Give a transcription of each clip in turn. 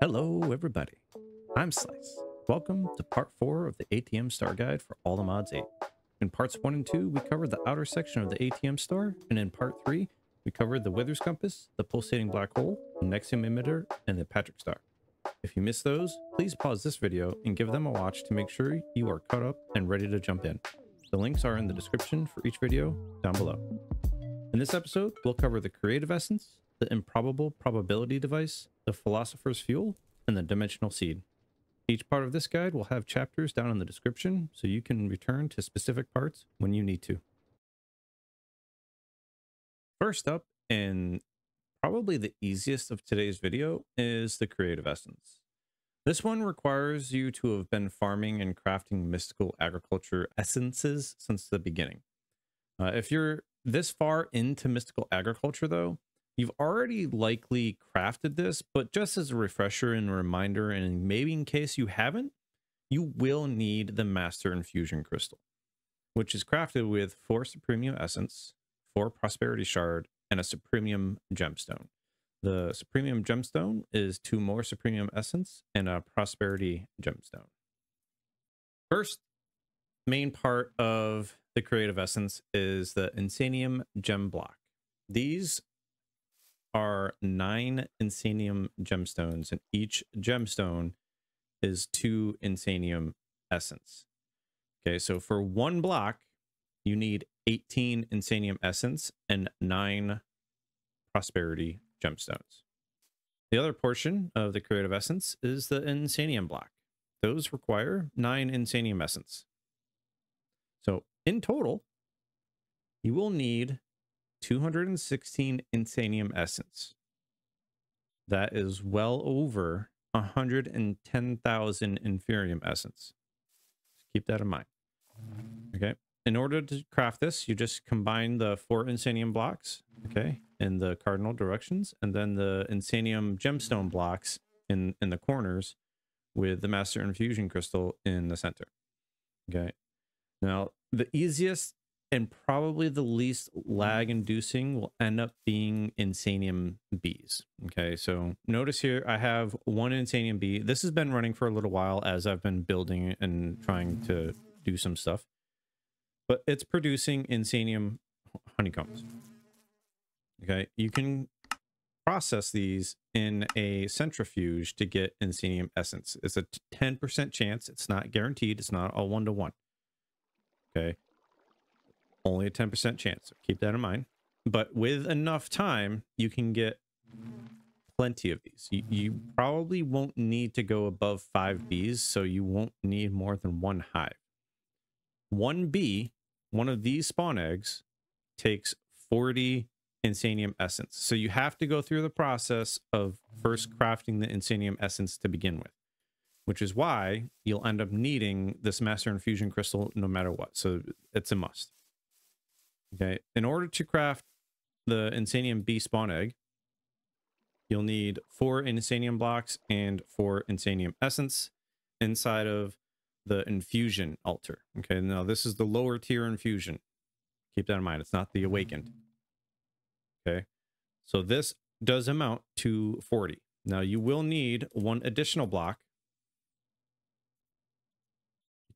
Hello, everybody. I'm Slice. Welcome to part 4 of the ATM Star Guide for All the Mods 8. In parts 1 and 2, we covered the outer section of the ATM Star, and in part 3, we covered the Withers Compass, the Pulsating Black Hole, the Nexium Emitter, and the Patrick Star. If you missed those, please pause this video and give them a watch to make sure you are caught up and ready to jump in. The links are in the description for each video down below. In this episode, we'll cover the Creative Essence, the Improbable Probability Device, the Philosopher's Fuel, and the Dimensional Seed. Each part of this guide will have chapters down in the description so you can return to specific parts when you need to. First up, and probably the easiest of today's video, is the Creative Essence. This one requires you to have been farming and crafting mystical agriculture essences since the beginning. Uh, if you're this far into mystical agriculture, though, You've already likely crafted this, but just as a refresher and reminder, and maybe in case you haven't, you will need the Master Infusion Crystal, which is crafted with four Supremium Essence, four Prosperity Shard, and a Supremium Gemstone. The Supremium Gemstone is two more Supremium Essence and a Prosperity Gemstone. First main part of the Creative Essence is the Insanium Gem Block. These are nine Insanium gemstones, and each gemstone is two Insanium essence. Okay, so for one block, you need 18 Insanium essence and nine Prosperity gemstones. The other portion of the creative essence is the Insanium block. Those require nine Insanium essence. So in total, you will need 216 Insanium Essence. That is well over 110,000 Inferium Essence. keep that in mind. Okay. In order to craft this, you just combine the four Insanium blocks, okay, in the cardinal directions, and then the Insanium gemstone blocks in, in the corners with the Master Infusion Crystal in the center. Okay. Now, the easiest and probably the least lag inducing will end up being Insanium bees. Okay, so notice here I have one Insanium bee. This has been running for a little while as I've been building and trying to do some stuff. But it's producing Insanium honeycombs. Okay, you can process these in a centrifuge to get Insanium essence. It's a 10% chance. It's not guaranteed. It's not a one-to-one. -one. Okay only a 10% chance. So keep that in mind. But with enough time, you can get plenty of these. You, you probably won't need to go above five bees, so you won't need more than one hive. One bee, one of these spawn eggs, takes 40 Insanium essence. So you have to go through the process of first crafting the Insanium essence to begin with, which is why you'll end up needing this Master Infusion Crystal no matter what. So it's a must. Okay, in order to craft the Insanium bee spawn egg, you'll need four Insanium blocks and four Insanium essence inside of the infusion altar. Okay, now this is the lower tier infusion. Keep that in mind. It's not the awakened. Okay, so this does amount to 40. Now you will need one additional block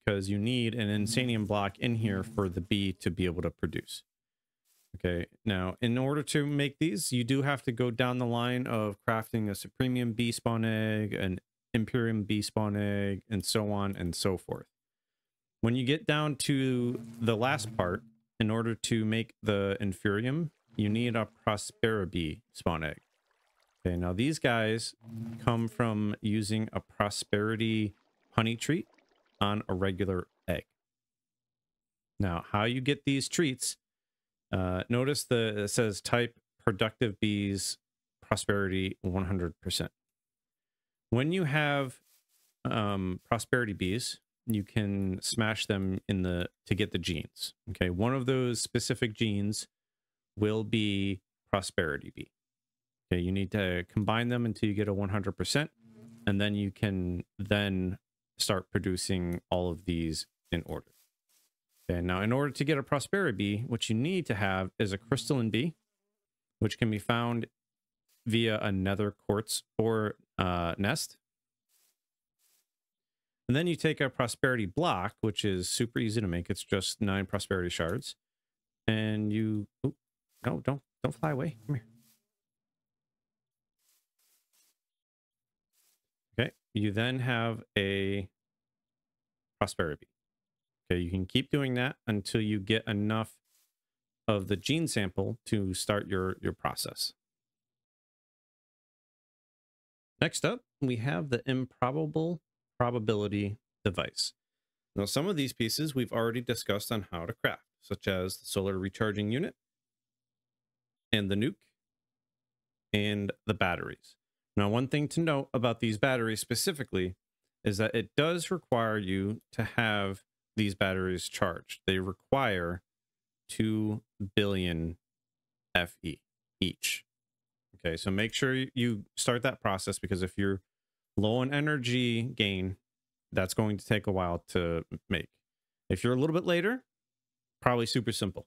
because you need an mm-hmm. insanium block in here for the bee to be able to produce. Okay, now in order to make these, you do have to go down the line of crafting a Supremium bee spawn egg, an Imperium bee spawn egg, and so on and so forth. When you get down to the last part, in order to make the Inferium, you need a Prospera bee spawn egg. Okay, now these guys come from using a Prosperity honey treat on a regular egg. Now, how you get these treats, uh, notice the it says type productive bees prosperity 100%. When you have um, prosperity bees, you can smash them in the to get the genes. Okay, one of those specific genes will be prosperity bee. Okay, you need to combine them until you get a 100%, and then you can then start producing all of these in order. Okay, now in order to get a prosperity bee, what you need to have is a crystalline bee, which can be found via a nether quartz or uh, nest. And then you take a prosperity block, which is super easy to make. It's just nine prosperity shards. And you, oh, no, don't, don't fly away. Come here. Okay. You then have a prosperity. Okay. You can keep doing that until you get enough of the gene sample to start your, your process. Next up, we have the improbable probability device. Now, some of these pieces we've already discussed on how to craft, such as the solar recharging unit and the nuke and the batteries. Now, one thing to note about these batteries specifically is that it does require you to have these batteries charged. They require 2 billion FE each. Okay, so make sure you start that process because if you're low on energy gain, that's going to take a while to make. If you're a little bit later, probably super simple.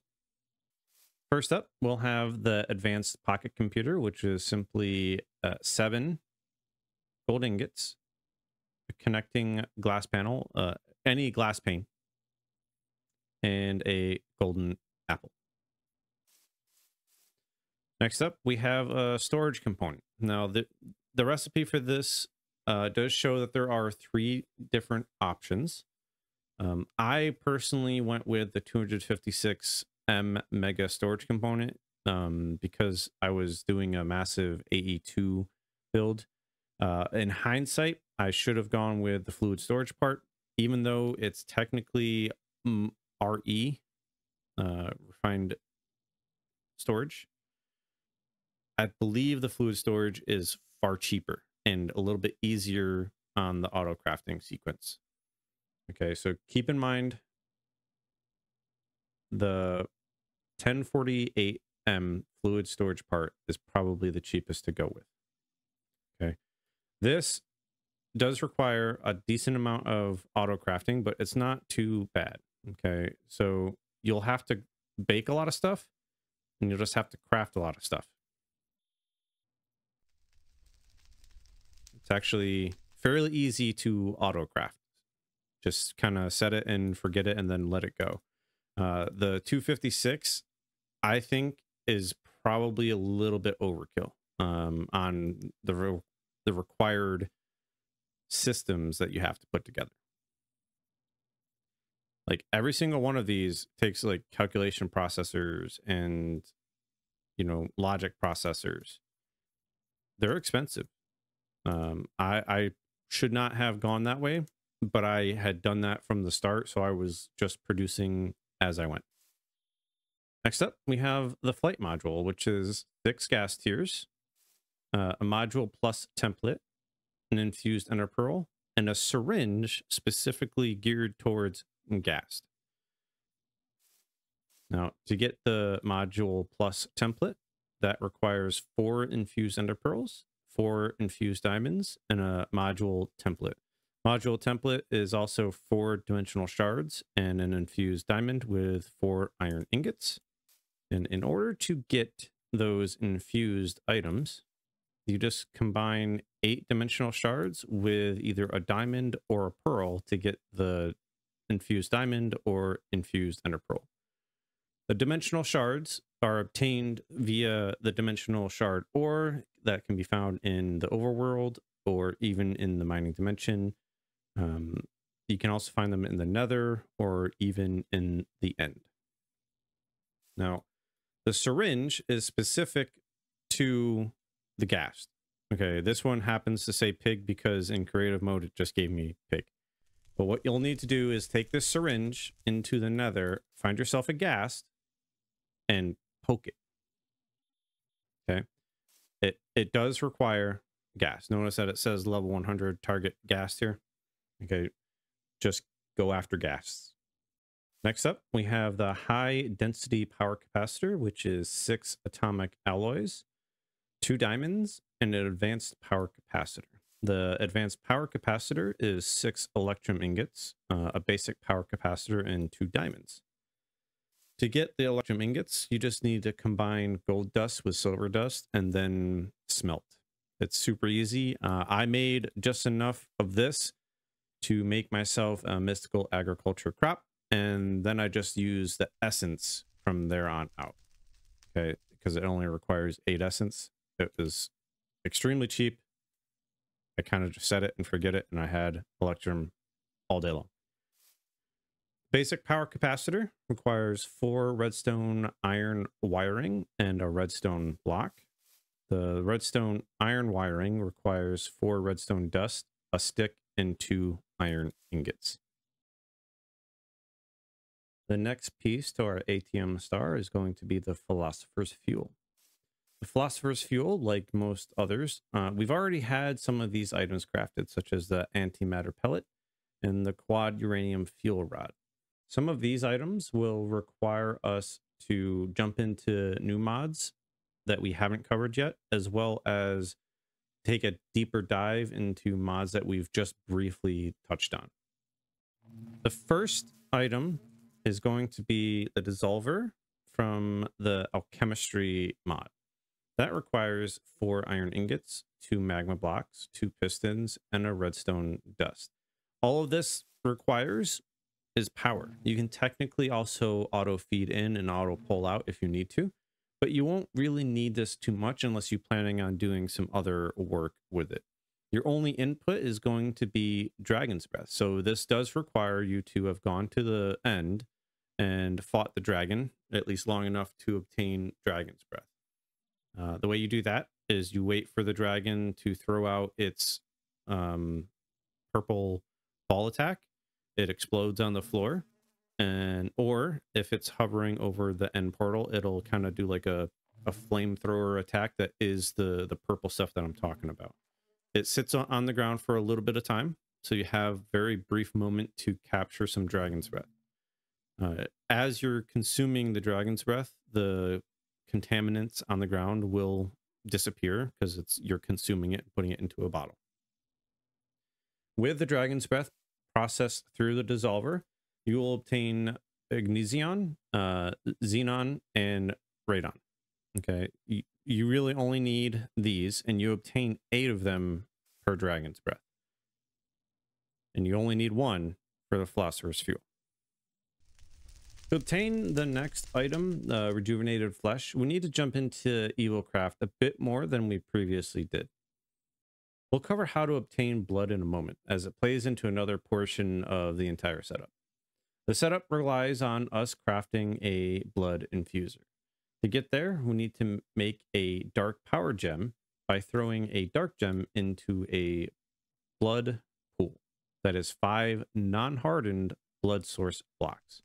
First up, we'll have the advanced pocket computer, which is simply uh, seven gold ingots, connecting glass panel, uh, any glass pane, and a golden apple. Next up, we have a storage component. Now, the, the recipe for this uh, does show that there are three different options. Um, I personally went with the 256M mega storage component um, because I was doing a massive AE2 build. Uh, in hindsight, I should have gone with the fluid storage part, even though it's technically mm, RE, uh, refined storage. I believe the fluid storage is far cheaper and a little bit easier on the auto crafting sequence. Okay, so keep in mind the 1048M fluid storage part is probably the cheapest to go with. This does require a decent amount of auto crafting, but it's not too bad. Okay, so you'll have to bake a lot of stuff and you'll just have to craft a lot of stuff. It's actually fairly easy to auto craft. Just kind of set it and forget it and then let it go. Uh, the 256, I think, is probably a little bit overkill um, on the the required systems that you have to put together. Like every single one of these takes like calculation processors and you know logic processors. They're expensive. Um, I, I should not have gone that way, but I had done that from the start, so I was just producing as I went. Next up, we have the flight module, which is six ghast tears, uh, a module plus template, an infused ender pearl, and a syringe specifically geared towards ghast. Now, to get the module plus template, that requires four infused ender pearls four infused diamonds and a module template. Module template is also four dimensional shards and an infused diamond with four iron ingots. And in order to get those infused items, you just combine eight dimensional shards with either a diamond or a pearl to get the infused diamond or infused ender pearl. The dimensional shards are obtained via the dimensional shard ore that can be found in the overworld or even in the mining dimension. Um, you can also find them in the nether or even in the end. Now, the syringe is specific to the ghast. Okay, this one happens to say pig because in creative mode it just gave me pig. But what you'll need to do is take this syringe into the nether, find yourself a ghast, and poke it. Okay. It it does require ghast. Notice that it says level 100 target ghast here. Okay. Just go after ghast. Next up, we have the high density power capacitor, which is six atomic alloys, two diamonds, and an advanced power capacitor. The advanced power capacitor is six electrum ingots, uh, a basic power capacitor, and two diamonds. To get the electrum ingots, you just need to combine gold dust with silver dust and then smelt. It's super easy. Uh, I made just enough of this to make myself a mystical agriculture crop. And then I just use the essence from there on out. Okay, because it only requires eight essence. It was extremely cheap. I kind of just set it and forget it, and I had Electrum all day long. Basic power capacitor requires four redstone iron wiring and a redstone block. The redstone iron wiring requires four redstone dust, a stick, and two iron ingots. The next piece to our ATM star is going to be the Philosopher's Fuel. The Philosopher's Fuel, like most others, uh, we've already had some of these items crafted, such as the antimatter pellet and the quad uranium fuel rod. Some of these items will require us to jump into new mods that we haven't covered yet, as well as take a deeper dive into mods that we've just briefly touched on. The first item is going to be the dissolver from the alchemistry mod. That requires four iron ingots, two magma blocks, two pistons, and a redstone dust. All of this requires is power. You can technically also auto feed in and auto pull out if you need to, but you won't really need this too much unless you're planning on doing some other work with it. Your only input is going to be Dragon's Breath. So this does require you to have gone to the end and fought the dragon, at least long enough to obtain Dragon's Breath. Uh, the way you do that is you wait for the dragon to throw out its um, purple ball attack. It explodes on the floor. And or if it's hovering over the end portal, it'll kind of do like a, a flamethrower attack that is the, the purple stuff that I'm talking about. It sits on the ground for a little bit of time. So you have very brief moment to capture some dragon's breath. Uh, as you're consuming the dragon's breath, the contaminants on the ground will disappear because it's you're consuming it, putting it into a bottle. With the dragon's breath processed through the dissolver, you will obtain Oganesson, uh, Xenon, and Radon. Okay, you, you really only need these, and you obtain eight of them per dragon's breath. And you only need one for the philosopher's fuel. To obtain the next item, uh, rejuvenated flesh, we need to jump into EvilCraft a bit more than we previously did. We'll cover how to obtain blood in a moment, as it plays into another portion of the entire setup. The setup relies on us crafting a blood infuser. To get there, we need to make a dark power gem by throwing a dark gem into a blood pool that is five non-hardened blood source blocks.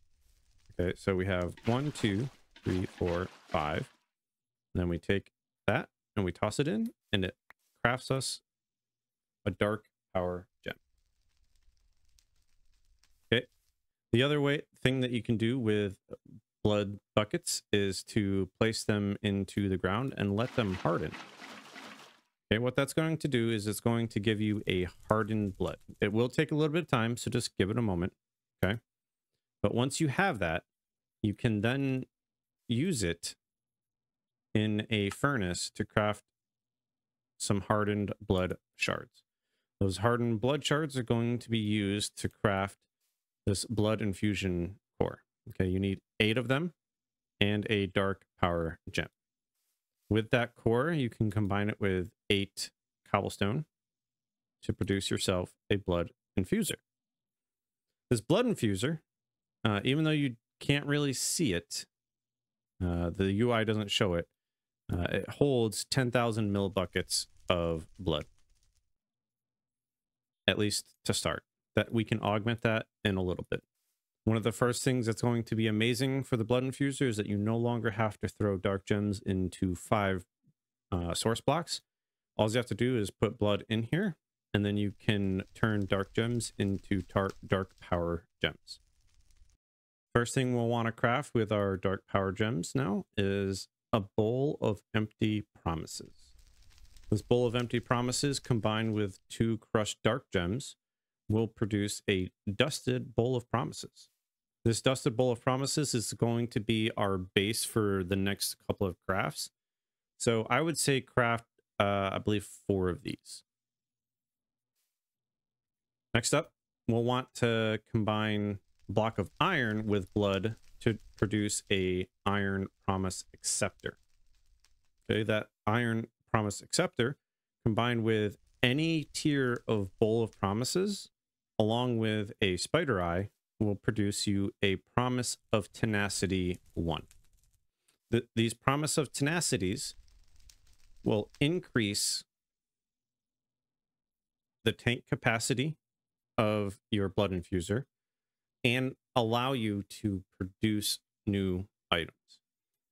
Okay, so we have one, two, three, four, five. And then we take that and we toss it in and it crafts us a dark power gem. Okay. The other way thing that you can do with blood buckets is to place them into the ground and let them harden. Okay, what that's going to do is it's going to give you a hardened blood. It will take a little bit of time, so just give it a moment. Okay. But once you have that, you can then use it in a furnace to craft some hardened blood shards. Those hardened blood shards are going to be used to craft this blood infusion core. Okay, you need eight of them and a dark power gem. With that core, you can combine it with eight cobblestone to produce yourself a blood infuser. This blood infuser, uh, even though you can't really see it. Uh, the UI doesn't show it. Uh, it holds 10,000 millibuckets of blood. At least to start. That we can augment that in a little bit. One of the first things that's going to be amazing for the blood infuser is that you no longer have to throw dark gems into five uh, source blocks. All you have to do is put blood in here, and then you can turn dark gems into dark power gems. First thing we'll want to craft with our dark power gems now is a bowl of empty promises. This bowl of empty promises combined with two crushed dark gems will produce a dusted bowl of promises. This dusted bowl of promises is going to be our base for the next couple of crafts. So I would say craft uh, I believe, four of these. Next up, we'll want to combine block of iron with blood to produce a iron promise acceptor. Okay, that iron promise acceptor combined with any tier of bowl of promises along with a spider eye will produce you a promise of tenacity one. The, these promise of tenacities will increase the tank capacity of your blood infuser and allow you to produce new items.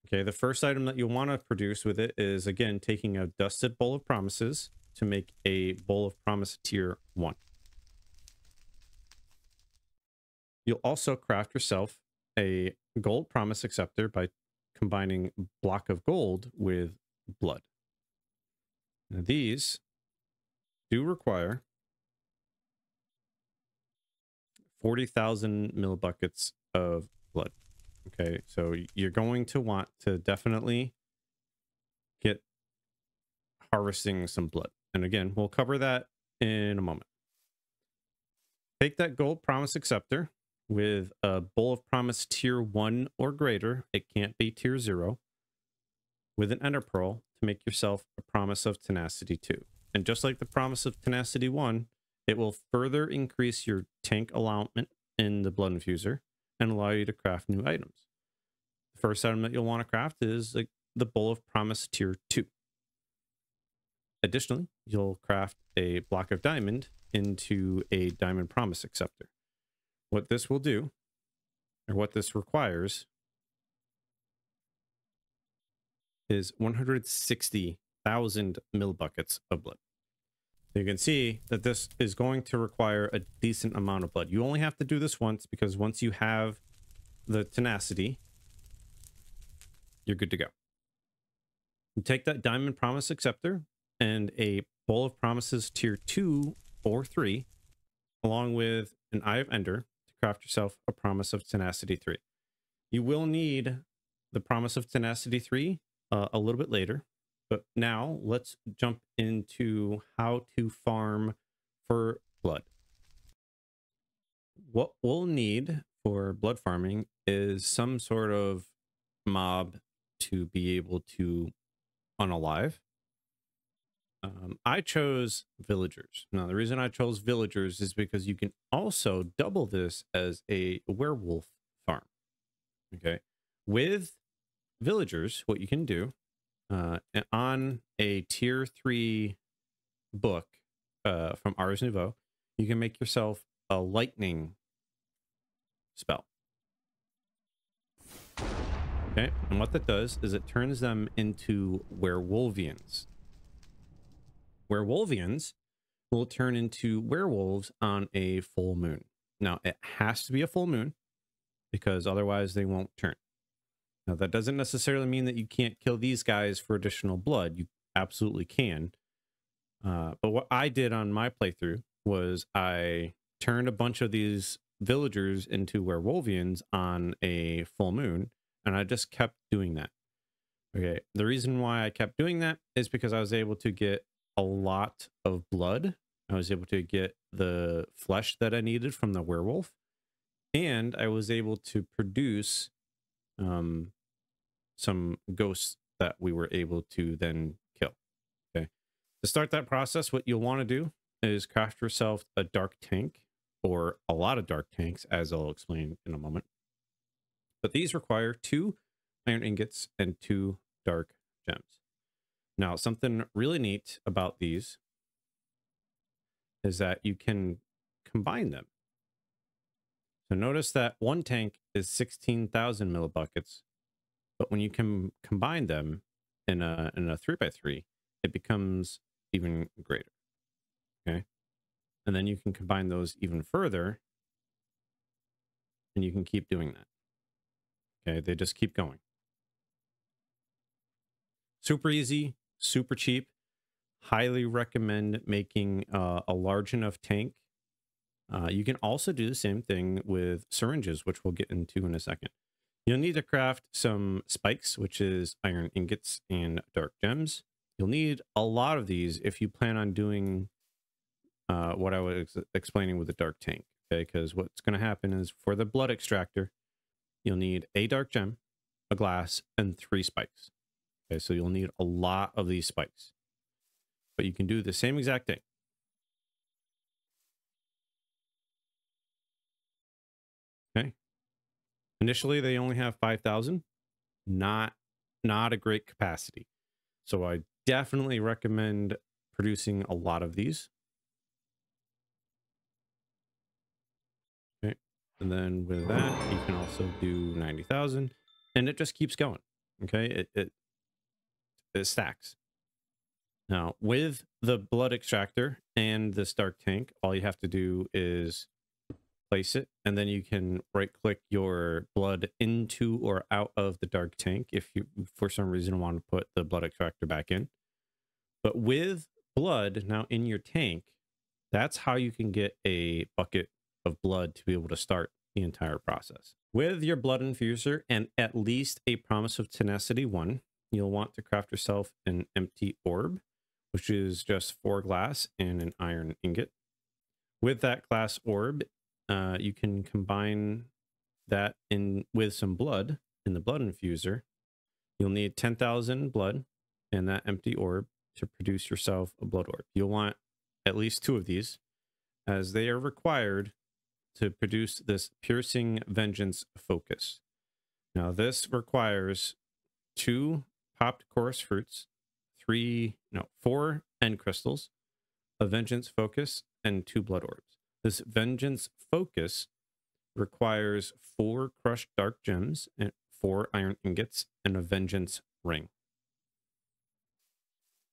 Okay, the first item that you'll want to produce with it is again taking a dusted bowl of promises to make a bowl of promise tier one. You'll also craft yourself a gold promise acceptor by combining block of gold with blood. Now these do require 40,000 millibuckets of blood. Okay, so you're going to want to definitely get harvesting some blood. And again, we'll cover that in a moment. Take that gold promise acceptor with a bowl of promise tier one or greater. It can't be tier zero. With an ender pearl to make yourself a promise of tenacity two. And just like the promise of tenacity one, it will further increase your tank allotment in the blood infuser and allow you to craft new items. The first item that you'll want to craft is like the Bowl of Promise Tier 2. Additionally, you'll craft a block of diamond into a diamond promise acceptor. What this will do, or what this requires, is 160,000 millibuckets of blood. You can see that this is going to require a decent amount of blood. You only have to do this once because once you have the tenacity, you're good to go. You take that Diamond Promise Acceptor and a Bowl of Promises Tier 2 or 3, along with an Eye of Ender to craft yourself a Promise of Tenacity 3. You will need the Promise of Tenacity 3 uh, a little bit later but now let's jump into how to farm for blood. What we'll need for blood farming is some sort of mob to be able to unalive. Um, I chose villagers. Now, the reason I chose villagers is because you can also double this as a werewolf farm. Okay. With villagers, what you can do uh, on a tier three book uh, from Ars Nouveau, you can make yourself a lightning spell. Okay, and what that does is it turns them into werewolvians. Werewolvians will turn into werewolves on a full moon. Now, it has to be a full moon because otherwise they won't turn. Now, that doesn't necessarily mean that you can't kill these guys for additional blood. You absolutely can. Uh, but what I did on my playthrough was I turned a bunch of these villagers into werewolvians on a full moon, and I just kept doing that. Okay, the reason why I kept doing that is because I was able to get a lot of blood. I was able to get the flesh that I needed from the werewolf, and I was able to produce um, some ghosts that we were able to then kill. Okay. To start that process, what you'll want to do is craft yourself a dark tank or a lot of dark tanks, as I'll explain in a moment. But these require two iron ingots and two dark gems. Now, something really neat about these is that you can combine them. So notice that one tank is 16,000 millibuckets but when you can combine them in a in a three by three, it becomes even greater. Okay. And then you can combine those even further. And you can keep doing that. Okay. They just keep going. Super easy, super cheap. Highly recommend making uh, a large enough tank. Uh, you can also do the same thing with syringes, which we'll get into in a second. You'll need to craft some spikes, which is iron ingots and dark gems. You'll need a lot of these if you plan on doing uh, what I was explaining with the dark tank. Okay, because what's going to happen is for the blood extractor, you'll need a dark gem, a glass, and three spikes. Okay, so you'll need a lot of these spikes. But you can do the same exact thing. Initially, they only have 5,000. Not, not a great capacity. So I definitely recommend producing a lot of these. Okay. And then with that, you can also do 90,000 and it just keeps going. Okay. It, it, it stacks. Now with the blood extractor and this dark tank, all you have to do is place it and then you can right click your blood into or out of the dark tank if you for some reason want to put the blood extractor back in. But with blood now in your tank that's how you can get a bucket of blood to be able to start the entire process. With your blood infuser and at least a promise of tenacity one you'll want to craft yourself an empty orb which is just four glass and an iron ingot. With that glass orb uh, you can combine that in with some blood in the blood infuser. You'll need 10,000 blood and that empty orb to produce yourself a blood orb. You'll want at least two of these as they are required to produce this piercing vengeance focus. Now this requires two popped chorus fruits, three, no, four end crystals, a vengeance focus, and two blood orbs. This vengeance focus requires four crushed dark gems and four iron ingots and a vengeance ring.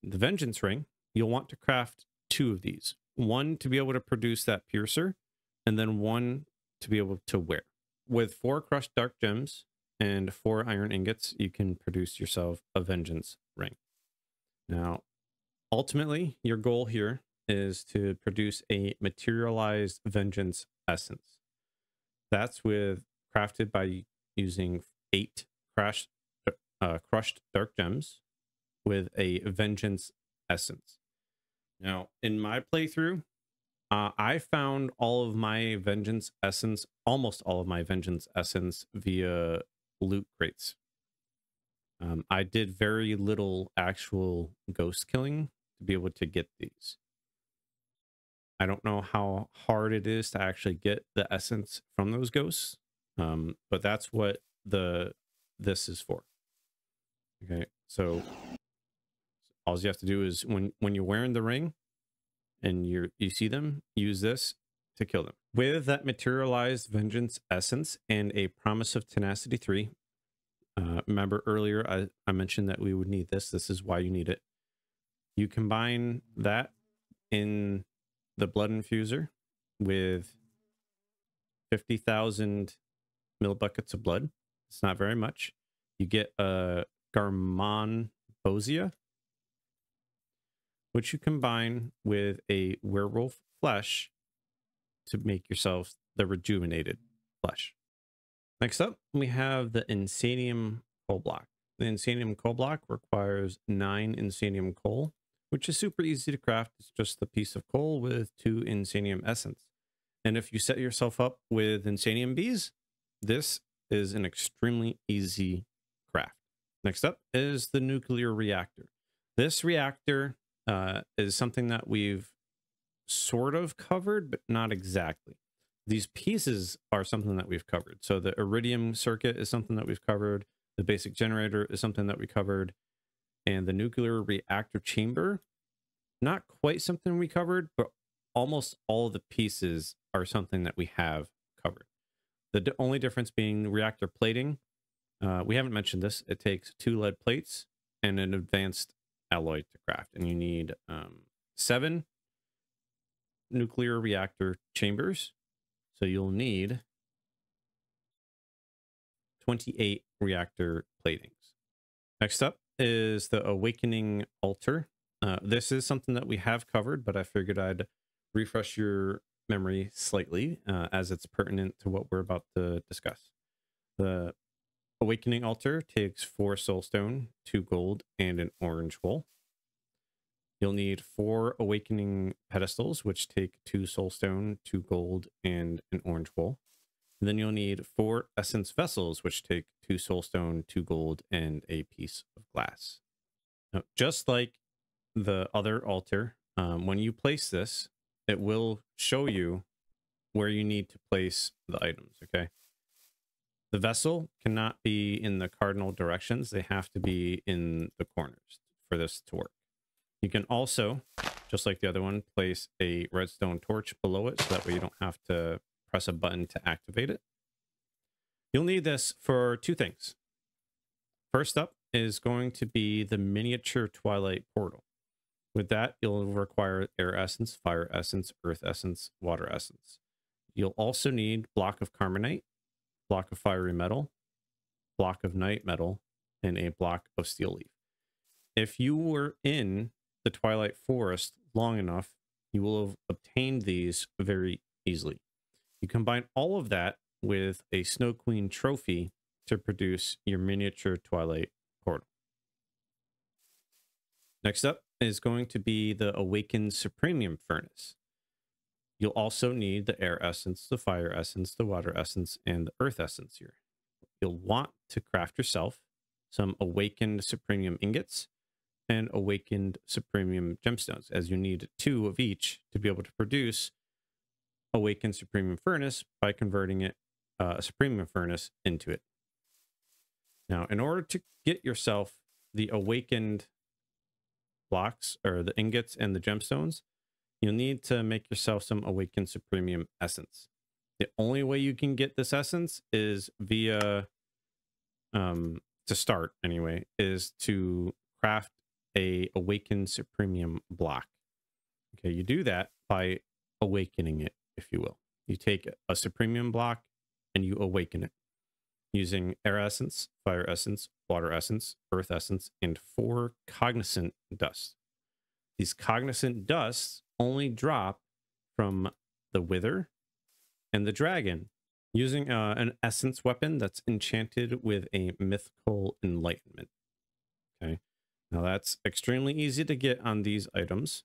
The vengeance ring, you'll want to craft two of these. One to be able to produce that piercer, and then one to be able to wear. With four crushed dark gems and four iron ingots, you can produce yourself a vengeance ring. Now, ultimately, your goal here is to produce a materialized vengeance essence. That's with crafted by using eight crashed, uh, crushed dark gems with a vengeance essence. Now, in my playthrough, uh, I found all of my vengeance essence, almost all of my vengeance essence via loot crates. Um, I did very little actual ghost killing to be able to get these. I don't know how hard it is to actually get the essence from those ghosts. Um, but that's what the this is for. Okay, so all you have to do is when when you're wearing the ring and you you see them, use this to kill them. With that materialized vengeance essence and a promise of tenacity three. Uh, remember earlier I, I mentioned that we would need this. This is why you need it. You combine that in the blood infuser with 50,000 millibuckets of blood. It's not very much. You get a Garmonbozia, which you combine with a werewolf flesh to make yourself the rejuvenated flesh. Next up, we have the Insanium coal block. The Insanium coal block requires nine Insanium coal which is super easy to craft. It's just the piece of coal with two Insanium essence. And if you set yourself up with Insanium bees, this is an extremely easy craft. Next up is the nuclear reactor. This reactor uh, is something that we've sort of covered, but not exactly. These pieces are something that we've covered. So the iridium circuit is something that we've covered. The basic generator is something that we covered and the nuclear reactor chamber. Not quite something we covered, but almost all the pieces are something that we have covered. The only difference being reactor plating. Uh, we haven't mentioned this. It takes two lead plates and an advanced alloy to craft, and you need um, seven nuclear reactor chambers. So you'll need 28 reactor platings. Next up, is the Awakening Altar. Uh, this is something that we have covered, but I figured I'd refresh your memory slightly uh, as it's pertinent to what we're about to discuss. The Awakening Altar takes four soulstone, two gold, and an orange wool. You'll need four awakening pedestals, which take two soulstone, two gold, and an orange wool. And then you'll need four essence vessels, which take two soulstone, two gold, and a piece of glass. Now, just like the other altar, um, when you place this, it will show you where you need to place the items, okay? The vessel cannot be in the cardinal directions. They have to be in the corners for this to work. You can also, just like the other one, place a redstone torch below it so that way you don't have to press a button to activate it. You'll need this for two things. First up is going to be the miniature Twilight portal. With that, you'll require air essence, fire essence, earth essence, water essence. You'll also need block of carminite, block of fiery metal, block of knightmetal, and a block of steeleaf. If you were in the Twilight Forest long enough, you will have obtained these very easily. You combine all of that with a Snow Queen trophy to produce your miniature Twilight portal. Next up is going to be the Awakened Supremium Furnace. You'll also need the air essence, the fire essence, the water essence, and the earth essence here. You'll want to craft yourself some awakened supremium ingots and awakened supremium gemstones, as you need two of each to be able to produce awakened supremium furnace by converting it uh, a supremium furnace into it. Now, in order to get yourself the awakened blocks or the ingots and the gemstones, you'll need to make yourself some awakened supremium essence. The only way you can get this essence is via um to start anyway, is to craft a awakened supremium block. Okay, you do that by awakening it, if you will. You take a supremium block and you awaken it using air essence, fire essence, water essence, earth essence, and four cognizant dust. These cognizant dusts only drop from the wither and the dragon using uh, an essence weapon that's enchanted with a mystical enlightenment. Okay. Now that's extremely easy to get on these items.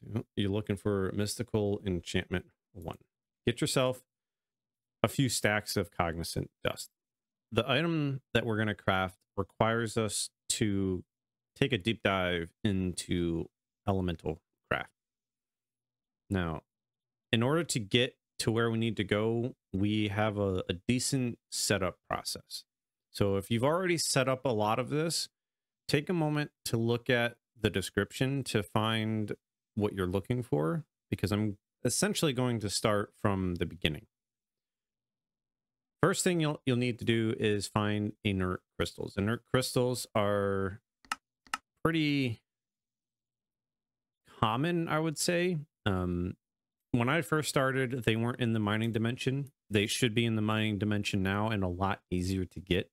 So you're looking for mystical enchantment one. Get yourself a few stacks of cognizant dust. The item that we're going to craft requires us to take a deep dive into elemental craft. Now, in order to get to where we need to go, we have a, a decent setup process. So if you've already set up a lot of this, take a moment to look at the description to find what you're looking for, because I'm essentially going to start from the beginning. First thing you'll you'll need to do is find inert crystals. Inert crystals are pretty common, I would say. Um, when I first started, they weren't in the mining dimension. They should be in the mining dimension now and a lot easier to get.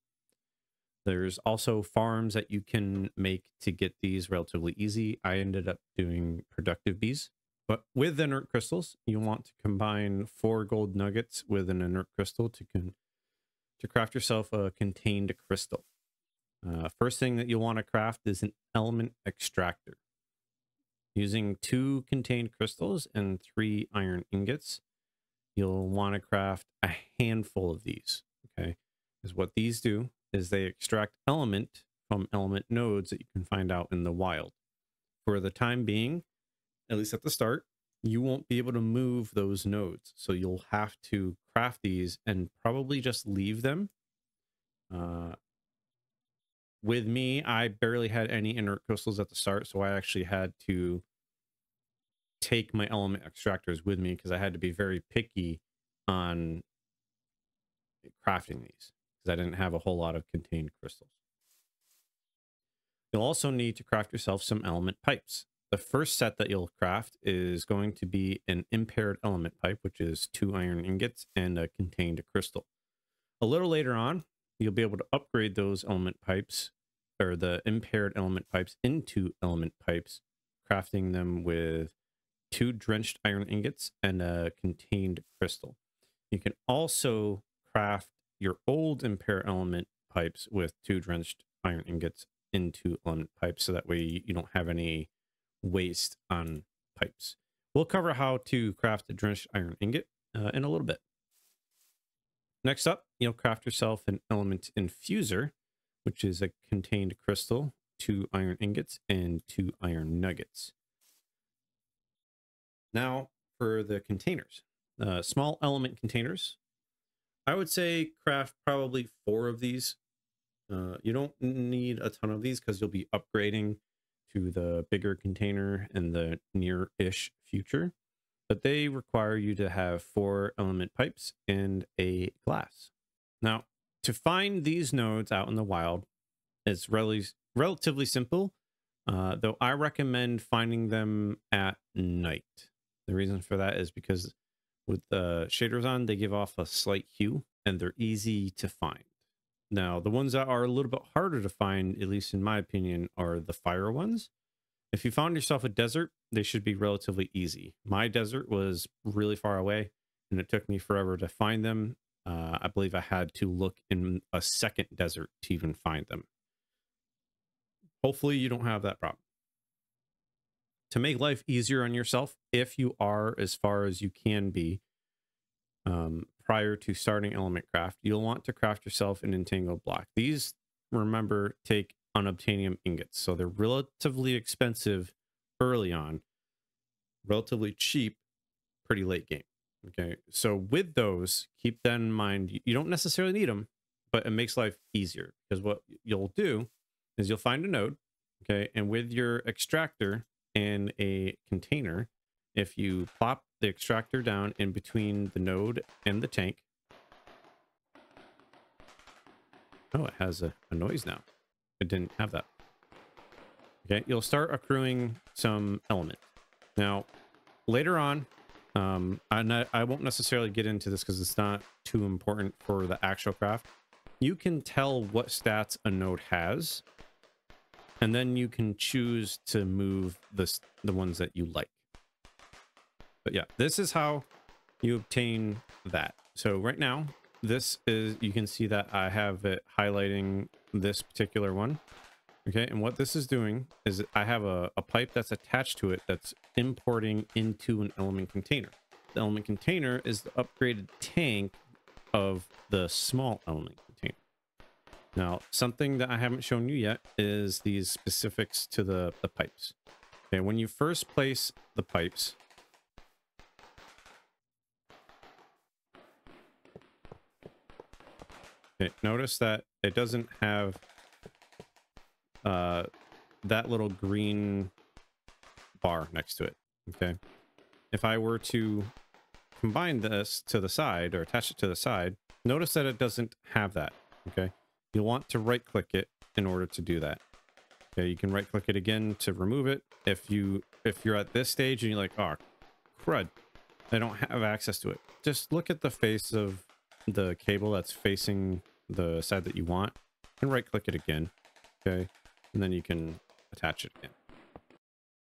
There's also farms that you can make to get these relatively easy. I ended up doing productive bees. But with inert crystals, you want to combine four gold nuggets with an inert crystal to to craft yourself a contained crystal. Uh, first thing that you'll want to craft is an element extractor. Using two contained crystals and three iron ingots, you'll want to craft a handful of these. Okay, because what these do is they extract element from element nodes that you can find out in the wild. For the time being, at least at the start, you won't be able to move those nodes. So you'll have to craft these and probably just leave them. Uh, with me, I barely had any inert crystals at the start, so I actually had to take my element extractors with me because I had to be very picky on crafting these because I didn't have a whole lot of contained crystals. You'll also need to craft yourself some element pipes. The first set that you'll craft is going to be an impaired element pipe, which is two iron ingots and a contained crystal. A little later on, you'll be able to upgrade those element pipes or the impaired element pipes into element pipes, crafting them with two drenched iron ingots and a contained crystal. You can also craft your old impaired element pipes with two drenched iron ingots into element pipes so that way you don't have any waste on pipes. We'll cover how to craft a drenched iron ingot uh, in a little bit. Next up, you'll craft yourself an element infuser, which is a contained crystal, two iron ingots, and two iron nuggets. Now for the containers. Uh, small element containers. I would say craft probably four of these. Uh, you don't need a ton of these because you'll be upgrading to the bigger container in the near-ish future. But they require you to have four element pipes and a glass. Now, to find these nodes out in the wild, it's really relatively simple, uh, though I recommend finding them at night. The reason for that is because with the shaders on, they give off a slight hue and they're easy to find. Now, the ones that are a little bit harder to find, at least in my opinion, are the fire ones. If you found yourself a desert, they should be relatively easy. My desert was really far away and it took me forever to find them. Uh, I believe I had to look in a second desert to even find them. Hopefully, you don't have that problem to make life easier on yourself if you are as far as you can be um, prior to starting element craft you'll want to craft yourself an entangled block. These remember take unobtainium ingots. So they're relatively expensive early on relatively cheap pretty late game okay? So with those keep that in mind. You don't necessarily need them but it makes life easier because what you'll do is you'll find a node okay? And with your extractor in a container. If you plop the extractor down in between the node and the tank. Oh, it has a, a noise now. It didn't have that. Okay, you'll start accruing some element. Now, later on, um, I, I won't necessarily get into this because it's not too important for the actual craft. You can tell what stats a node has and then you can choose to move the the ones that you like. But yeah this is how you obtain that. So right now this is you can see that i have it highlighting this particular one. Okay and what this is doing is i have a, a pipe that's attached to it that's importing into an element container. The element container is the upgraded tank of the small element now, something that I haven't shown you yet is these specifics to the, the pipes. Okay, when you first place the pipes, okay, notice that it doesn't have uh, that little green bar next to it. Okay, if I were to combine this to the side or attach it to the side, notice that it doesn't have that. Okay, You'll want to right click it in order to do that. Okay, you can right click it again to remove it. If you if you're at this stage and you're like, oh crud, I don't have access to it. Just look at the face of the cable that's facing the side that you want and right click it again. Okay, and then you can attach it again.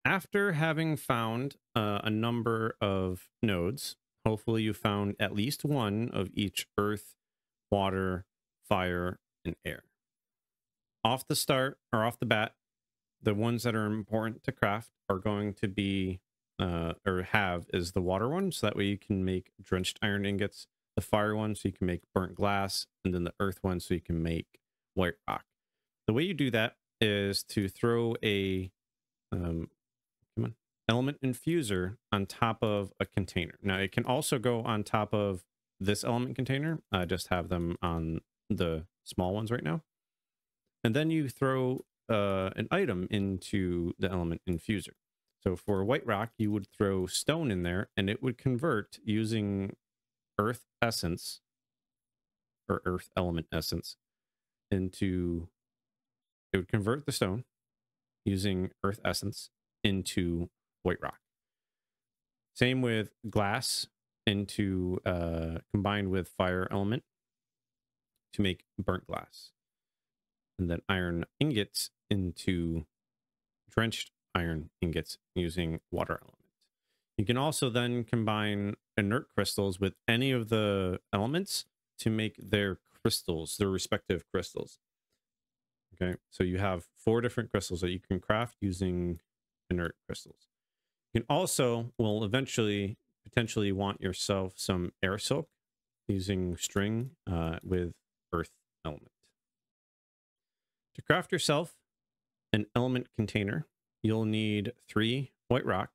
After having found uh, a number of nodes, hopefully you found at least one of each earth, water, fire, and air. Off the start or off the bat, the ones that are important to craft are going to be uh, or have is the water one. So that way you can make drenched iron ingots, the fire one so you can make burnt glass, and then the earth one so you can make white rock. The way you do that is to throw a um, come on, element infuser on top of a container. Now it can also go on top of this element container. I just have them on the small ones right now. And then you throw uh, an item into the element infuser. So for white rock, you would throw stone in there and it would convert using earth essence or earth element essence into, it would convert the stone using earth essence into white rock. Same with glass into uh, combined with fire element to make burnt glass. And then iron ingots into drenched iron ingots using water element. You can also then combine inert crystals with any of the elements to make their crystals, their respective crystals. Okay, so you have four different crystals that you can craft using inert crystals. You can also will eventually potentially want yourself some air silk using string uh, with earth element. To craft yourself an element container, you'll need three white rock,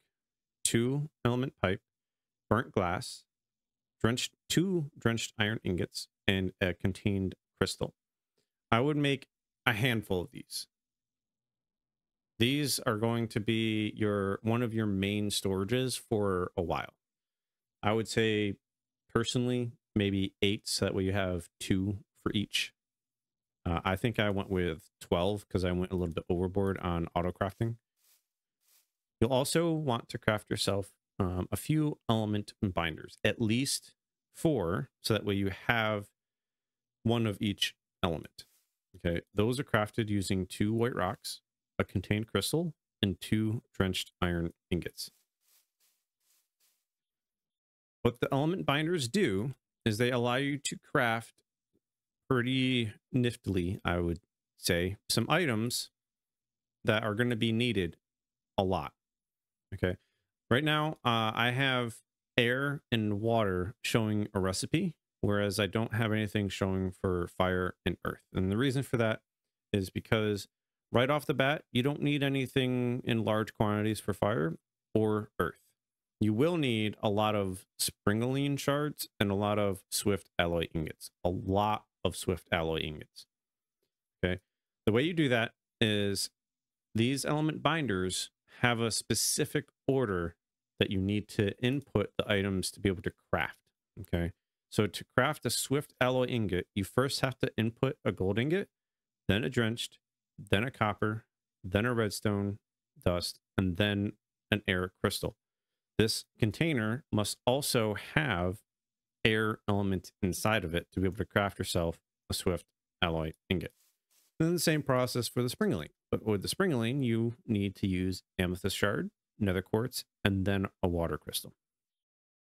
two element pipe, burnt glass, drenched two drenched iron ingots, and a contained crystal. I would make a handful of these. These are going to be your one of your main storages for a while. I would say personally, maybe eight, so that way you have two for each. Uh, I think I went with 12 because I went a little bit overboard on auto crafting. You'll also want to craft yourself um, a few element binders, at least four, so that way you have one of each element. Okay, those are crafted using two white rocks, a contained crystal, and two drenched iron ingots. What the element binders do is they allow you to craft pretty niftily, I would say, some items that are going to be needed a lot. Okay. Right now, uh, I have air and water showing a recipe, whereas I don't have anything showing for fire and earth. And the reason for that is because right off the bat, you don't need anything in large quantities for fire or earth. You will need a lot of springaline shards and a lot of swift alloy ingots. A lot of swift alloy ingots. Okay. The way you do that is these element binders have a specific order that you need to input the items to be able to craft. Okay. So to craft a swift alloy ingot, you first have to input a gold ingot, then a drenched, then a copper, then a redstone dust, and then an air crystal. This container must also have air element inside of it to be able to craft yourself a swift alloy ingot. And then the same process for the springaline. But with the springaline, you need to use amethyst shard, nether quartz, and then a water crystal.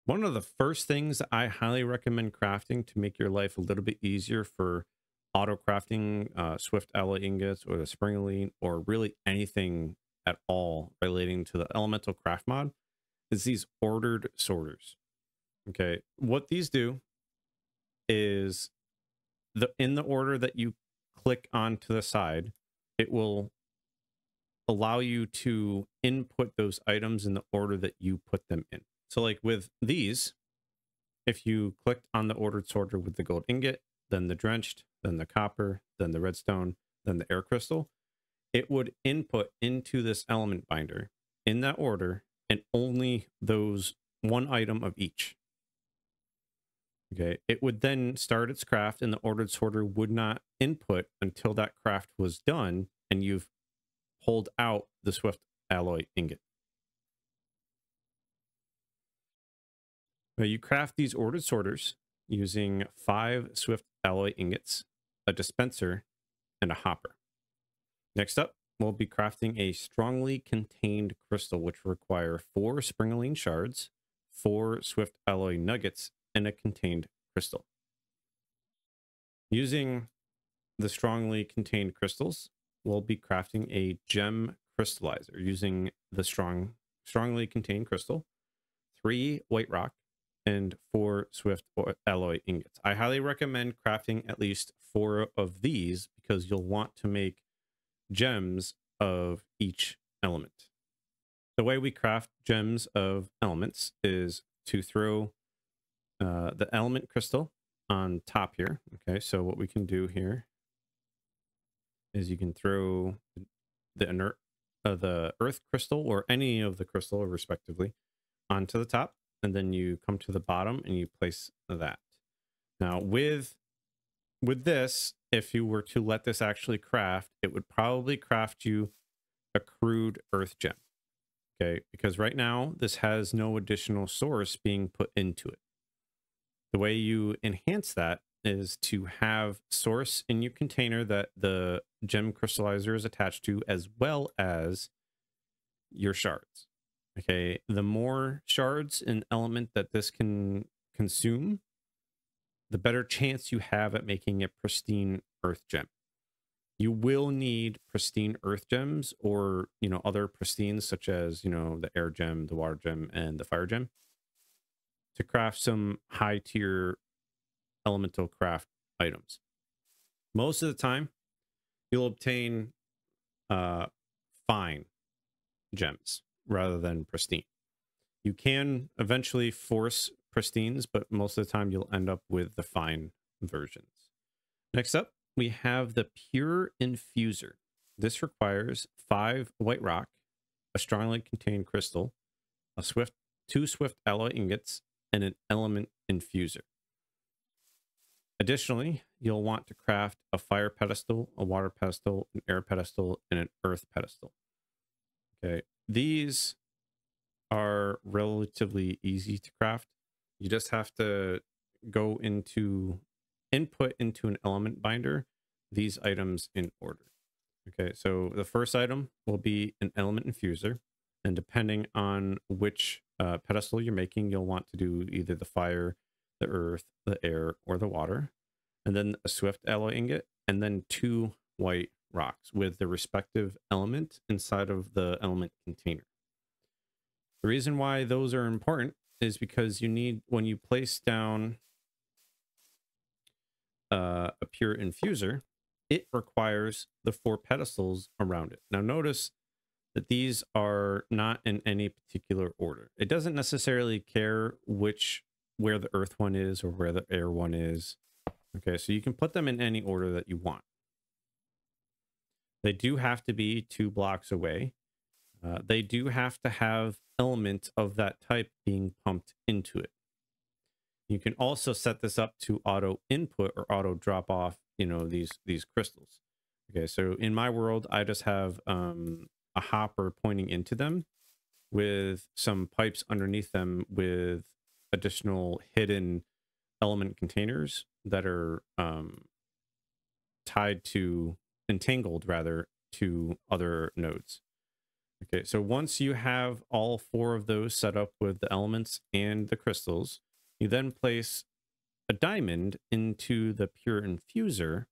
One of the first things I highly recommend crafting to make your life a little bit easier for auto crafting uh, swift alloy ingots or the springaline or really anything at all relating to the elemental craft mod is these ordered sorters. Okay, what these do is the in the order that you click onto the side, it will allow you to input those items in the order that you put them in. So like with these, if you clicked on the ordered sorter with the gold ingot, then the drenched, then the copper, then the redstone, then the air crystal, it would input into this element binder in that order and only those one item of each. Okay, it would then start its craft and the ordered sorter would not input until that craft was done and you've pulled out the Swift alloy ingot. Now you craft these ordered sorters using five Swift alloy ingots, a dispenser, and a hopper. Next up, we'll be crafting a strongly contained crystal, which require four springaline shards, four Swift alloy nuggets, and a contained crystal. Using the strongly contained crystals, we'll be crafting a gem crystallizer using the strong, strongly contained crystal, three white rock, and four swift alloy ingots. I highly recommend crafting at least four of these because you'll want to make gems of each element. The way we craft gems of elements is to throw uh, the element crystal on top here. Okay, so what we can do here is you can throw the inert, uh, the earth crystal or any of the crystal respectively onto the top, and then you come to the bottom and you place that. Now with with this, if you were to let this actually craft, it would probably craft you a crude earth gem. Okay, because right now this has no additional source being put into it. The way you enhance that is to have source in your container that the gem crystallizer is attached to, as well as your shards. Okay, the more shards and element that this can consume, the better chance you have at making a pristine earth gem. you will need pristine earth gems or, you know, other pristines such as, you know, the air gem, the water gem, and the fire gem to craft some high tier elemental craft items. Most of the time, you'll obtain uh, fine gems rather than pristine. You can eventually force pristines, but most of the time you'll end up with the fine versions. Next up, we have the Pure Infuser. This requires five white rock, a strongly contained crystal, a swift, two swift alloy ingots, and an element infuser. Additionally, you'll want to craft a fire pedestal, a water pedestal, an air pedestal, and an earth pedestal. Okay, these are relatively easy to craft. You just have to go into input into an element binder these items in order. Okay, so the first item will be an element infuser. And depending on which uh, pedestal you're making, you'll want to do either the fire, the earth, the air, or the water. And then a swift alloy ingot, and then two white rocks with the respective element inside of the element container. The reason why those are important is because you need, when you place down uh, a pure infuser, it requires the four pedestals around it. Now notice that these are not in any particular order. It doesn't necessarily care which where the earth one is or where the air one is. Okay, so you can put them in any order that you want. They do have to be two blocks away. Uh, they do have to have elements of that type being pumped into it. You can also set this up to auto input or auto drop off, you know, these these crystals. Okay, so in my world, I just have um, a hopper pointing into them with some pipes underneath them with additional hidden element containers that are um, tied to entangled rather to other nodes. Okay, so once you have all four of those set up with the elements and the crystals, you then place a diamond into the pure infuser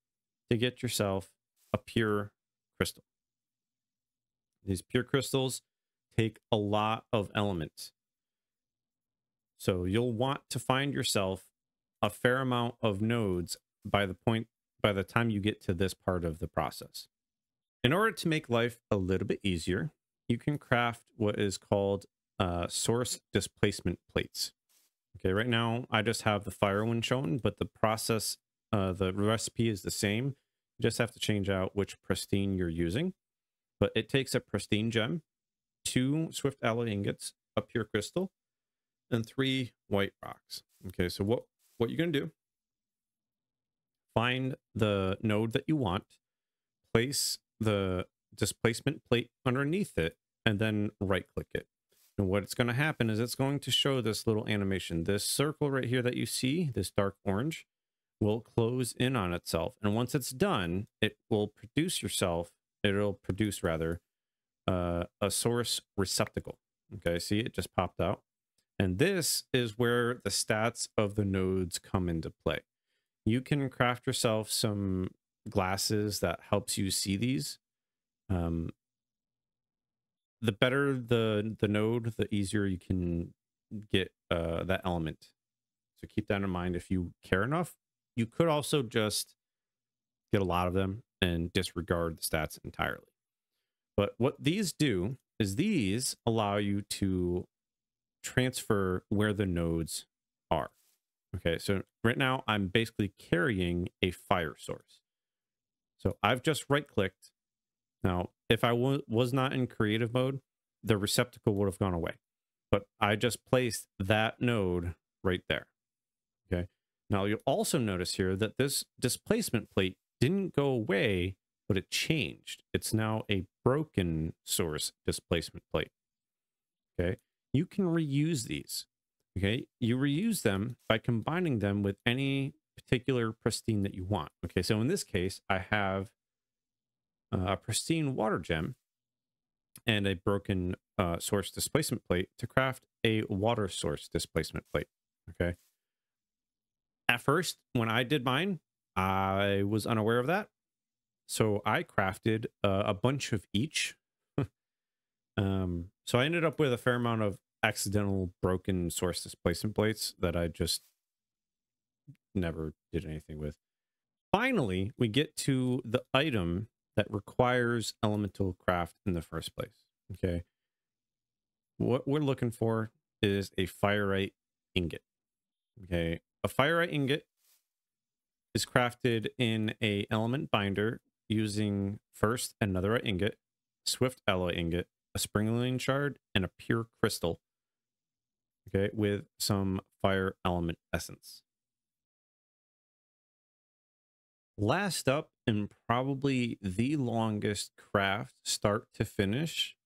to get yourself a pure crystal. These pure crystals take a lot of elements. So you'll want to find yourself a fair amount of nodes by the point by the time you get to this part of the process. In order to make life a little bit easier, you can craft what is called uh, source displacement plates. Okay, right now I just have the fire one shown, but the process, uh, the recipe is the same. You just have to change out which pristine you're using. But it takes a pristine gem, two swift alloy ingots, a pure crystal, and three white rocks. Okay, so what, what you're going to do, find the node that you want, place the displacement plate underneath it, and then right click it. And what's going to happen is it's going to show this little animation. This circle right here that you see, this dark orange, will close in on itself. And once it's done, it will produce yourself, it'll produce rather, uh, a source receptacle. Okay, see it just popped out. And this is where the stats of the nodes come into play. You can craft yourself some glasses that helps you see these. Um, the better the the node, the easier you can get uh, that element. So keep that in mind if you care enough. You could also just get a lot of them and disregard the stats entirely. But what these do is these allow you to transfer where the nodes are. Okay, so right now I'm basically carrying a fire source. So I've just right clicked. Now, if I was not in creative mode, the receptacle would have gone away. But I just placed that node right there. Okay. Now you'll also notice here that this displacement plate didn't go away, but it changed. It's now a broken source displacement plate. Okay. You can reuse these. Okay. You reuse them by combining them with any particular pristine that you want. Okay. So in this case, I have a pristine water gem and a broken uh, source displacement plate to craft a water source displacement plate. Okay. At first, when I did mine, I was unaware of that. So I crafted uh, a bunch of each. um, so I ended up with a fair amount of accidental broken source displacement plates that I just never did anything with. Finally, we get to the item that requires elemental craft in the first place. Okay. What we're looking for is a fireite ingot. Okay. A fireite ingot is crafted in a element binder using first another ingot, swift alloy ingot, a springaline shard, and a pure crystal. Okay, with some fire element essence. Last up, and probably the longest craft start to finish,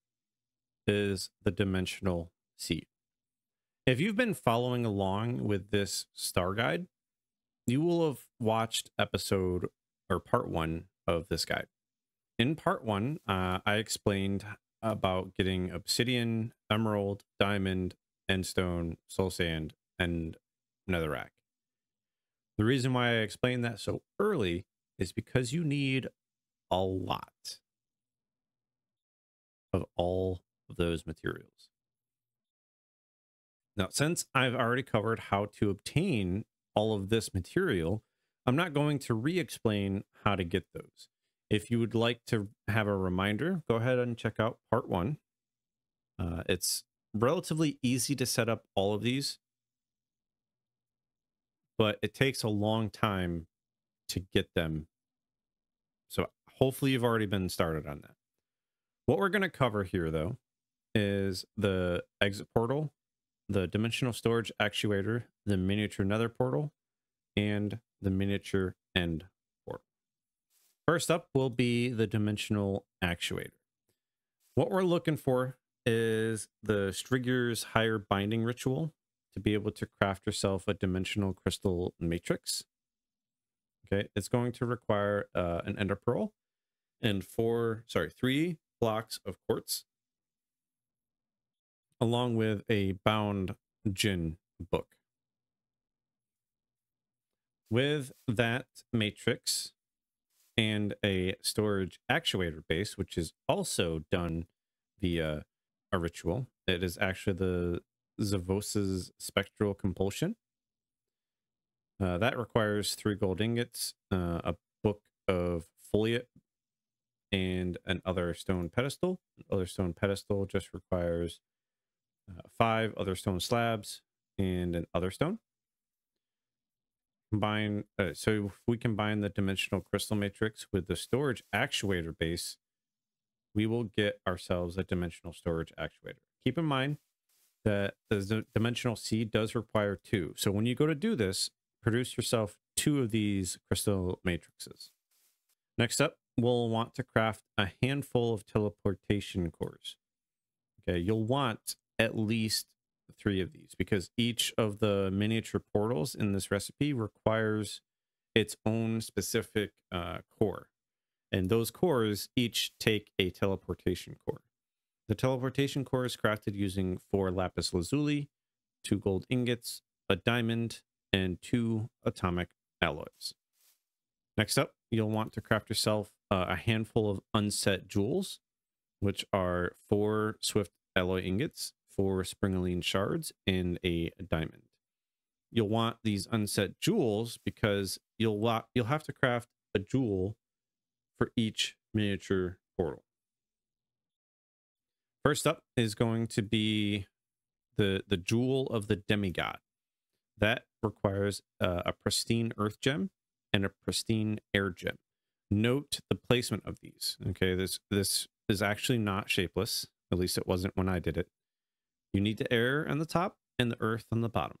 is the dimensional seed. If you've been following along with this star guide, you will have watched episode or part one of this guide. In part one, uh, I explained about getting obsidian, emerald, diamond, endstone, soul sand, and netherrack. The reason why I explained that so early is because you need a lot of all of those materials. Now, since I've already covered how to obtain all of this material, I'm not going to re-explain how to get those. If you would like to have a reminder, go ahead and check out part one. Uh, it's relatively easy to set up all of these, but it takes a long time to get them. So hopefully you've already been started on that. What we're going to cover here, though, is the exit portal, the dimensional storage actuator, the miniature nether portal, and the miniature end portal. First up will be the dimensional actuator. What we're looking for is the Strigeor's higher binding ritual to be able to craft yourself a dimensional crystal matrix. Okay, it's going to require uh, an ender pearl and four, sorry, three blocks of quartz, along with a bound djinn book. With that matrix and a storage actuator base, which is also done via a ritual, it is actually the Zavos's spectral compulsion. Uh, that requires three gold ingots, uh, a book of foliot, and an other stone pedestal. Other stone pedestal just requires uh, five other stone slabs and an other stone. Combine uh, so if we combine the dimensional crystal matrix with the storage actuator base we will get ourselves a dimensional storage actuator. Keep in mind that the dimensional seed does require two. So when you go to do this produce yourself two of these crystal matrices. Next up we'll want to craft a handful of teleportation cores. Okay you'll want at least three of these because each of the miniature portals in this recipe requires its own specific uh, core. And those cores each take a teleportation core. The teleportation core is crafted using four lapis lazuli, two gold ingots, a diamond, and two atomic alloys. Next up, you'll want to craft yourself uh, a handful of unset jewels, which are four swift alloy ingots, four springaline shards and a diamond. You'll want these unset jewels because you'll you'll have to craft a jewel for each miniature portal. First up is going to be the the jewel of the demigod. That requires a pristine earth gem and a pristine air gem. Note the placement of these. Okay, this this is actually not shapeless. At least it wasn't when I did it. You need the air on the top and the earth on the bottom.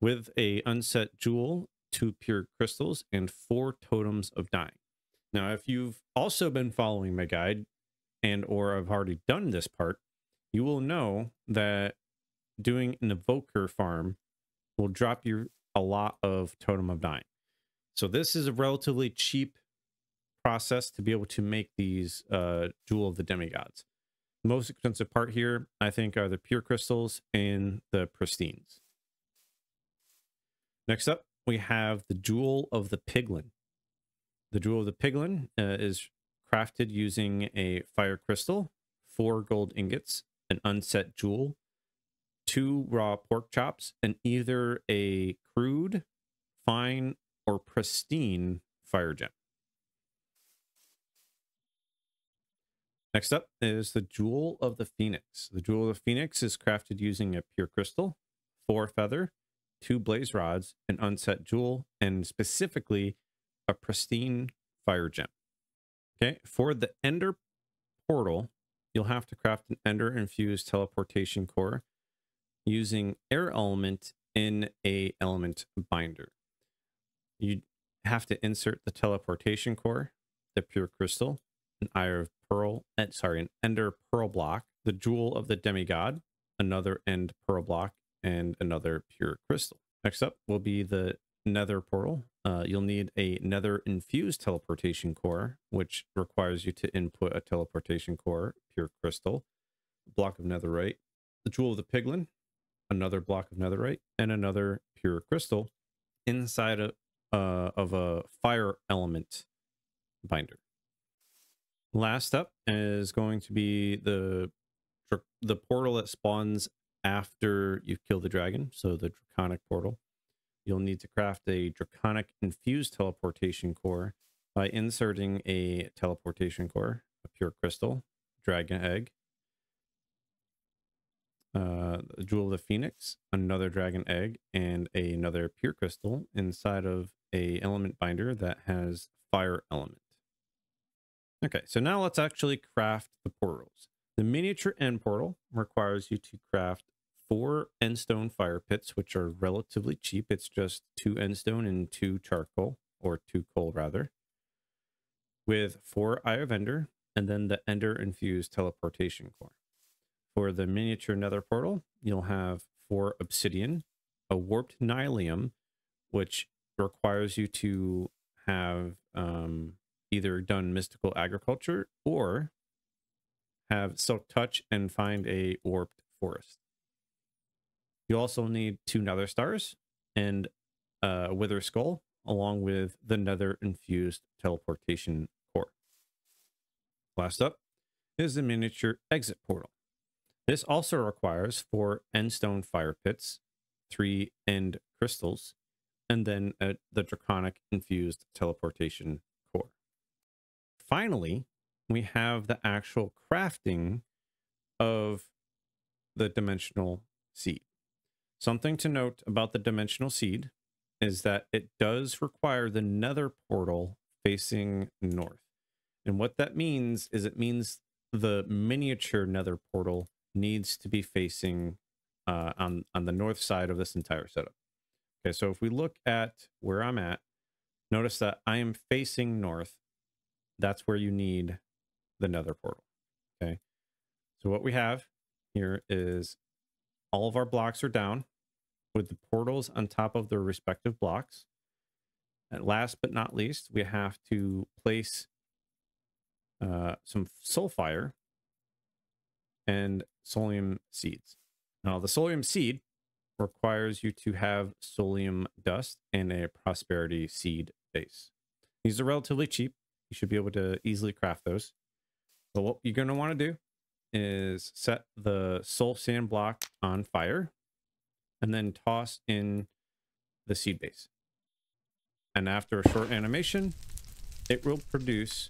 With a unset jewel, two pure crystals, and four totems of dying. Now, if you've also been following my guide and or have already done this part, you will know that doing an evoker farm will drop you a lot of totem of dying. So this is a relatively cheap process to be able to make these uh, Jewel of the Demigods most expensive part here, I think, are the pure crystals and the pristines. Next up, we have the Jewel of the Piglin. The Jewel of the Piglin uh, is crafted using a fire crystal, four gold ingots, an unset jewel, two raw pork chops, and either a crude, fine, or pristine fire gem. Next up is the Jewel of the Phoenix. The Jewel of the Phoenix is crafted using a pure crystal, four feather, two blaze rods, an unset jewel, and specifically a pristine fire gem. Okay, for the Ender portal, you'll have to craft an Ender infused teleportation core using air element in a element binder. You have to insert the teleportation core, the pure crystal, an eye of pearl, eh, sorry, an ender pearl block, the jewel of the demigod, another end pearl block, and another pure crystal. Next up will be the nether portal. Uh, you'll need a nether infused teleportation core, which requires you to input a teleportation core, pure crystal, block of netherite, the jewel of the piglin, another block of netherite, and another pure crystal inside of, uh, of a fire element binder. Last up is going to be the the portal that spawns after you kill the dragon, so the draconic portal. You'll need to craft a draconic infused teleportation core by inserting a teleportation core, a pure crystal, dragon egg, uh, jewel of the phoenix, another dragon egg, and another pure crystal inside of a element binder that has fire element. Okay, so now let's actually craft the portals. The miniature end portal requires you to craft four endstone fire pits, which are relatively cheap. It's just two endstone and two charcoal, or two coal rather, with four Eye of Ender, and then the Ender infused teleportation core. For the miniature nether portal, you'll have four obsidian, a warped nylium, which requires you to have um, either done mystical agriculture or have silk touch and find a warped forest. You also need two nether stars and a wither skull along with the nether infused teleportation core. Last up is the miniature exit portal. This also requires four endstone fire pits, three end crystals, and then a, the draconic infused teleportation finally, we have the actual crafting of the dimensional seed. Something to note about the dimensional seed is that it does require the nether portal facing north. And what that means is it means the miniature nether portal needs to be facing uh, on, on the north side of this entire setup. Okay, so if we look at where I'm at, notice that I am facing north that's where you need the nether portal. Okay. So what we have here is all of our blocks are down with the portals on top of their respective blocks. And last but not least, we have to place uh, some soulfire and soulium seeds. Now, the soulium seed requires you to have soulium dust and a prosperity seed base. These are relatively cheap. You should be able to easily craft those. But what you're going to want to do is set the soul sand block on fire and then toss in the seed base. And after a short animation, it will produce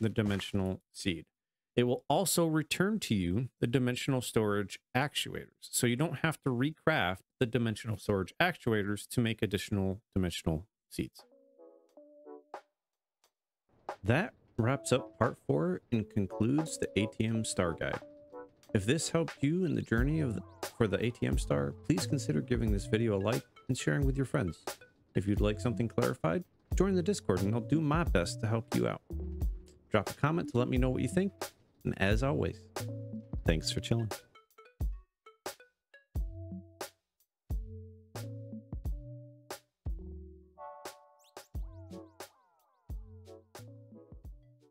the dimensional seed. It will also return to you the dimensional storage actuators. So you don't have to recraft the dimensional storage actuators to make additional dimensional seeds. That wraps up part four and concludes the ATM Star Guide. If this helped you in the journey of the, for the ATM Star, please consider giving this video a like and sharing with your friends. If you'd like something clarified, join the Discord and I'll do my best to help you out. Drop a comment to let me know what you think, and as always, thanks for chilling.